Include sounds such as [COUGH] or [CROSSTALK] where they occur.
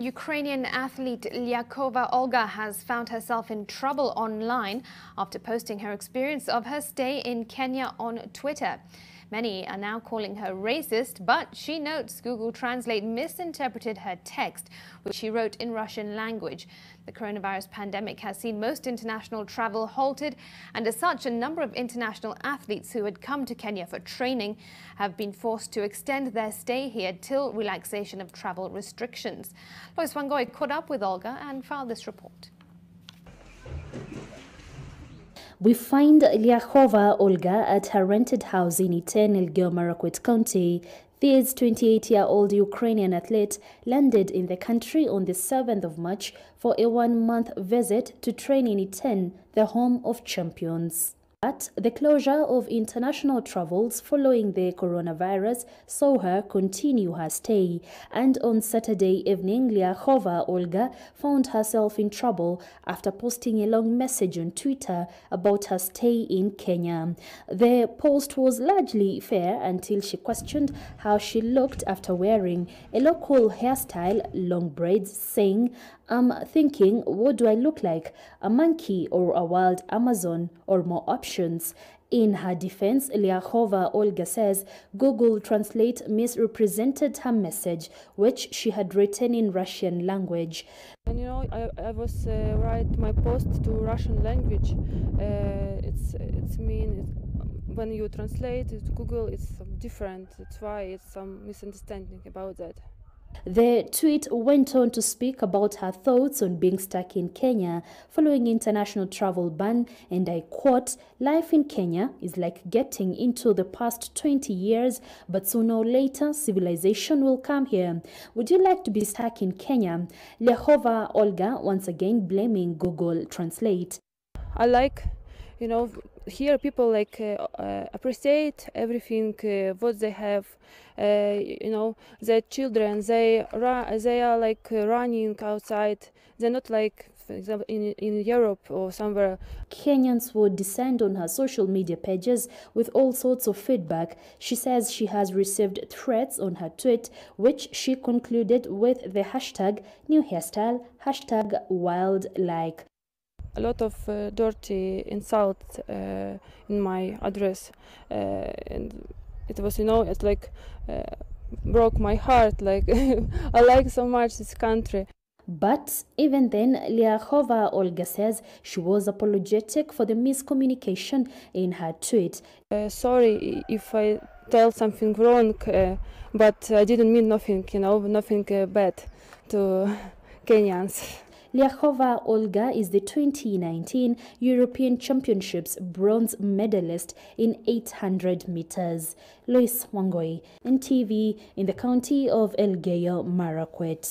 Ukrainian athlete Lyakova Olga has found herself in trouble online after posting her experience of her stay in Kenya on Twitter. Many are now calling her racist, but she notes Google Translate misinterpreted her text, which she wrote in Russian language. The coronavirus pandemic has seen most international travel halted, and as such, a number of international athletes who had come to Kenya for training have been forced to extend their stay here till relaxation of travel restrictions. Lois Wangoi caught up with Olga and filed this report. We find Lyakova Olga at her rented house in Iten, Elgeyo Marakwet County. This 28-year-old Ukrainian athlete landed in the country on the 7th of March for a one-month visit to train in Iten, the home of champions. But the closure of international travels following the coronavirus saw her continue her stay. And on Saturday evening, Lyakova Olga found herself in trouble after posting a long message on Twitter about her stay in Kenya. The post was largely fair until she questioned how she looked after wearing a local hairstyle, long braids, saying, I'm thinking, what do I look like? A monkey or a wild Amazon or more options? In her defense, Lyakova Olga says Google Translate misrepresented her message, which she had written in Russian language. And you know, I, I was uh, write my post to Russian language. Uh, it's it's mean when you translate it to Google, it's different. That's why it's some misunderstanding about that. The tweet went on to speak about her thoughts on being stuck in Kenya following international travel ban and I quote, life in Kenya is like getting into the past 20 years but sooner or later civilization will come here. Would you like to be stuck in Kenya? Lyakova Olga once again blaming Google Translate. I like, you know, here people like uh, uh, appreciate everything uh, what they have uh, you know their children they they are like uh, running outside. They're not like for example in, in Europe or somewhere. Kenyans would descend on her social media pages with all sorts of feedback. She says she has received threats on her tweet which she concluded with the hashtag new hairstyle hashtag wild like a lot of uh, dirty insults uh, in my address uh, and it was you know it like uh, broke my heart like [LAUGHS] i like so much this country but even then, Lyakova Olga says she was apologetic for the miscommunication in her tweet. Uh, sorry if I tell something wrong, uh, but I didn't mean nothing, you know, nothing uh, bad to [LAUGHS] Kenyans. Lyakova Olga is the 2019 European Championships bronze medalist in 800 meters. Lois Wangoi, NTV in the county of Elgeyo Marakwet.